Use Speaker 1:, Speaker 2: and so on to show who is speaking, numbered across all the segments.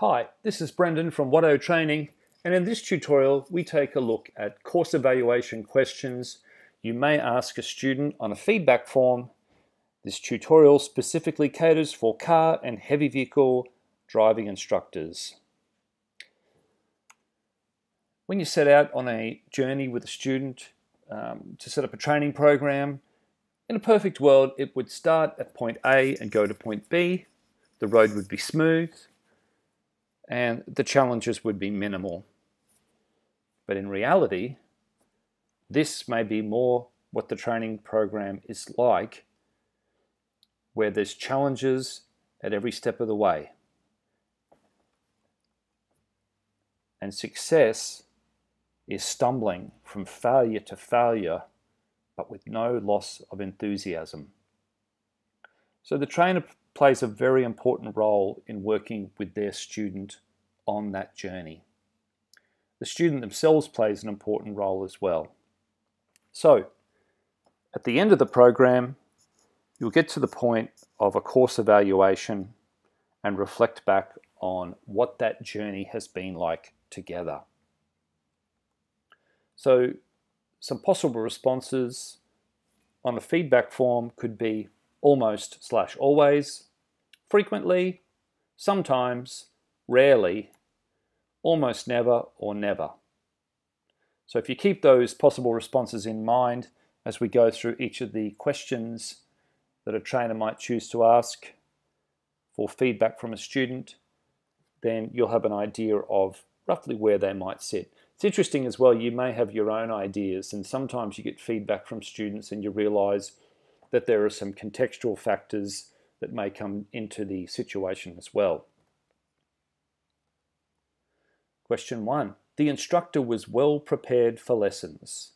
Speaker 1: Hi, this is Brendan from Watto Training, and in this tutorial we take a look at course evaluation questions you may ask a student on a feedback form. This tutorial specifically caters for car and heavy vehicle driving instructors. When you set out on a journey with a student um, to set up a training program, in a perfect world it would start at point A and go to point B. The road would be smooth and the challenges would be minimal. But in reality, this may be more what the training program is like, where there's challenges at every step of the way. And success is stumbling from failure to failure, but with no loss of enthusiasm. So the trainer plays a very important role in working with their student on that journey. The student themselves plays an important role as well. So, at the end of the program, you'll get to the point of a course evaluation and reflect back on what that journey has been like together. So, some possible responses on a feedback form could be almost slash always, frequently, sometimes, rarely, almost never, or never. So if you keep those possible responses in mind as we go through each of the questions that a trainer might choose to ask for feedback from a student, then you'll have an idea of roughly where they might sit. It's interesting as well, you may have your own ideas and sometimes you get feedback from students and you realize that there are some contextual factors that may come into the situation as well. Question one, the instructor was well prepared for lessons.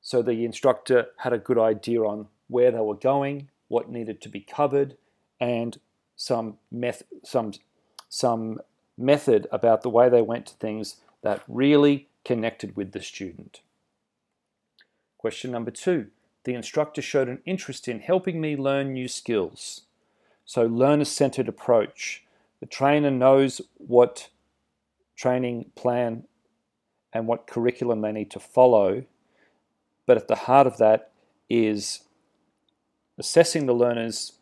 Speaker 1: So the instructor had a good idea on where they were going, what needed to be covered, and some, meth some, some method about the way they went to things that really connected with the student. Question number two, the instructor showed an interest in helping me learn new skills. So learner-centered approach. The trainer knows what training plan and what curriculum they need to follow, but at the heart of that is assessing the learner's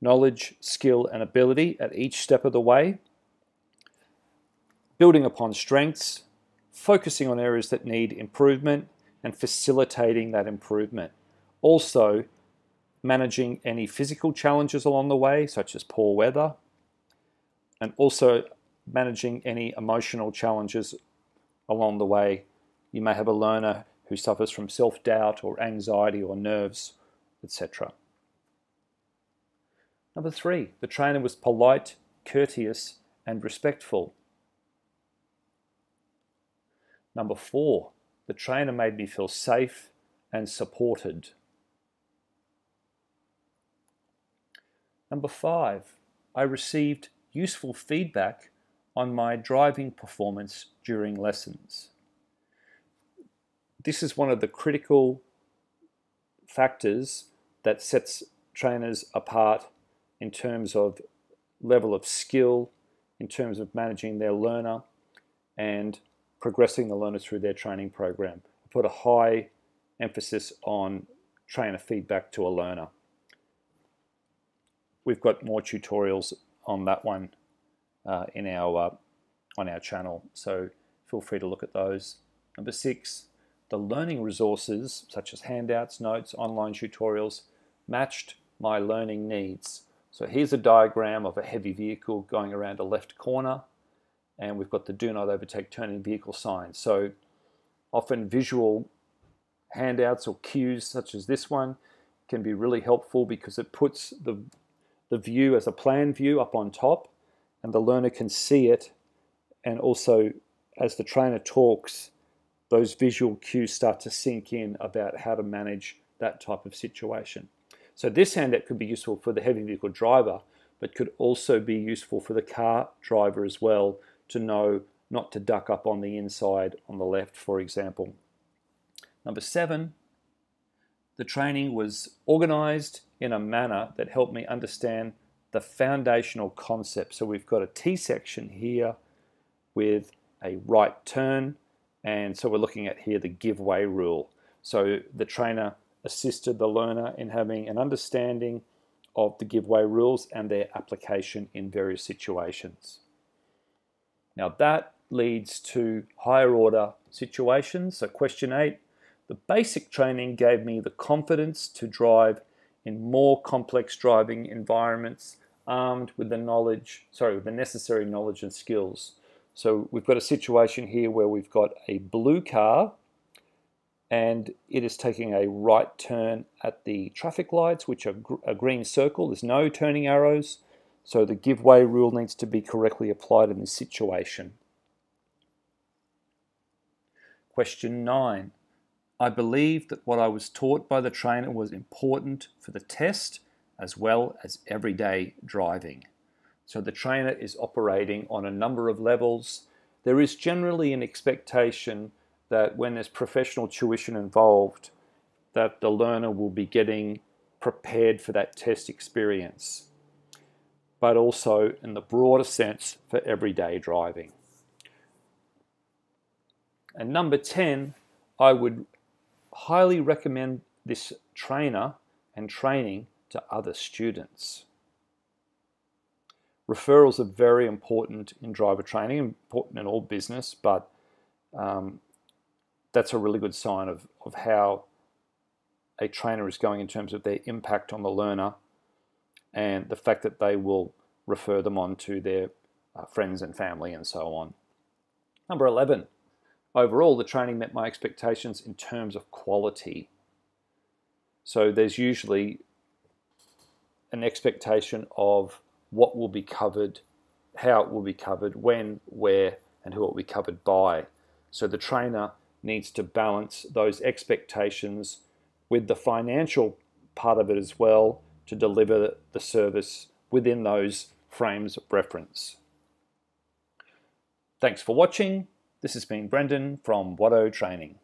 Speaker 1: knowledge, skill, and ability at each step of the way, building upon strengths, focusing on areas that need improvement, and facilitating that improvement. Also, managing any physical challenges along the way, such as poor weather, and also managing any emotional challenges along the way. You may have a learner who suffers from self-doubt or anxiety or nerves, etc. Number three, the trainer was polite, courteous, and respectful. Number four, the trainer made me feel safe and supported. Number five, I received useful feedback on my driving performance during lessons. This is one of the critical factors that sets trainers apart in terms of level of skill, in terms of managing their learner and progressing the learner through their training program. I put a high emphasis on trainer feedback to a learner we've got more tutorials on that one uh, in our uh, on our channel so feel free to look at those. Number six the learning resources such as handouts notes online tutorials matched my learning needs. So here's a diagram of a heavy vehicle going around a left corner and we've got the do not overtake turning vehicle sign. So often visual handouts or cues such as this one can be really helpful because it puts the the view as a plan view up on top and the learner can see it and also as the trainer talks those visual cues start to sink in about how to manage that type of situation. So this handout could be useful for the heavy vehicle driver but could also be useful for the car driver as well to know not to duck up on the inside on the left for example. Number seven, the training was organized in a manner that helped me understand the foundational concept. So we've got a T section here with a right turn, and so we're looking at here the give way rule. So the trainer assisted the learner in having an understanding of the give way rules and their application in various situations. Now that leads to higher order situations. So question eight, the basic training gave me the confidence to drive in more complex driving environments armed with the knowledge, sorry, with the necessary knowledge and skills. So we've got a situation here where we've got a blue car and it is taking a right turn at the traffic lights, which are a green circle. There's no turning arrows, so the give way rule needs to be correctly applied in this situation. Question 9. I believe that what I was taught by the trainer was important for the test as well as everyday driving. So the trainer is operating on a number of levels. There is generally an expectation that when there's professional tuition involved, that the learner will be getting prepared for that test experience, but also in the broader sense for everyday driving. And number 10, I would highly recommend this trainer and training to other students. Referrals are very important in driver training, important in all business, but um, that's a really good sign of, of how a trainer is going in terms of their impact on the learner and the fact that they will refer them on to their uh, friends and family and so on. Number 11, overall the training met my expectations in terms of quality. So there's usually an expectation of what will be covered, how it will be covered, when, where, and who it will be covered by. So the trainer needs to balance those expectations with the financial part of it as well to deliver the service within those frames of reference. Thanks for watching. This has been Brendan from Watto Training.